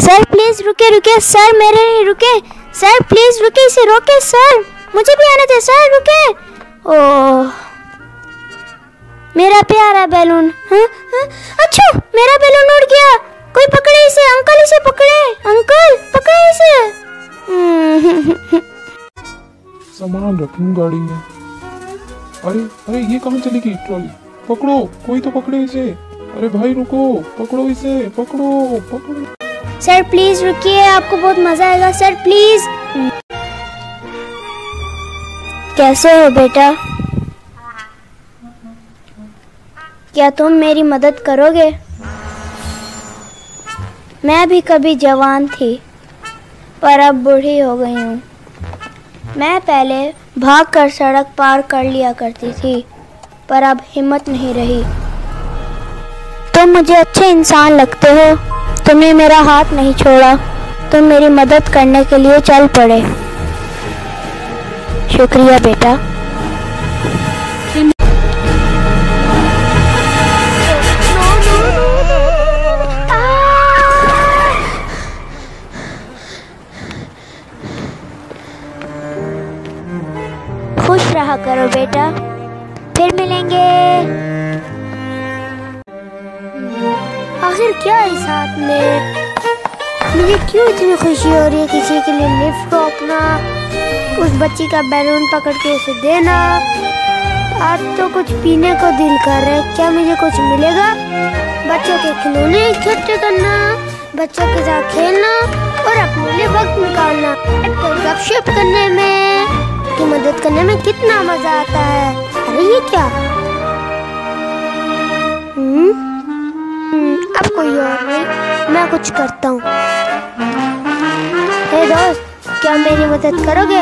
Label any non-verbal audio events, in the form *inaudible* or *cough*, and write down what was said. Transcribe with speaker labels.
Speaker 1: Sir please रुके रुके। Sir मेरे लिए रुके। सर प्लीज़ रुके, इसे रोके सर मुझे भी आने दे सर रुके। ओह। मेरा प्यारा बैलून हाँ हाँ। अच्छा मेरा बैलून उड़ गया। कोई पकड़े इसे, अंकल इसे पकड़े। अंकल, पकड़े इसे। *laughs*
Speaker 2: सामान रखूँ गाड़ी में। अरे अरे, ये कहाँ चली गई ट्रॉली? पकड़ो, कोई तो पकड़े इसे। अरे भाई, रुको, पकड़ो इसे, पकड़ो पकड़ो।
Speaker 1: सर प्लीज़ रुकिए, आपको बहुत मज़ा आएगा। सर प्लीज़ कैसे हो बेटा? क्या तुम मेरी मदद करोगे? मैं भी कभी जवान थी, पर अब बूढ़ी हो गई हूँ। मैं पहले भागकर सड़क पार कर लिया करती थी, पर अब हिम्मत नहीं रही। तुम तो मुझे अच्छे इंसान लगते हो। तुमने मेरा हाथ नहीं छोड़ा, तुम मेरी मदद करने के लिए चल पड़े। शुक्रिया बेटा। खुश रहा करो बेटा, फिर मिलेंगे। आखिर क्या है साथ में? मुझे क्यों इतनी खुशी हो रही है किसी के लिए लिफ्ट रोकना उस बच्ची का बैलून पकड़ के उसे देना। आज तो कुछ पीने को दिल कर रहा है। क्या मुझे कुछ मिलेगा? बच्चों के खिलौने इकट्ठे करना, बच्चों के साथ खेलना और अपने लिए वक्त निकालना। तो गपशप करने में की मदद करने में कितना मज़ा आता है। अरे ये क्या? मैं कुछ करता हे। दोस्त क्या मेरी मदद करोगे?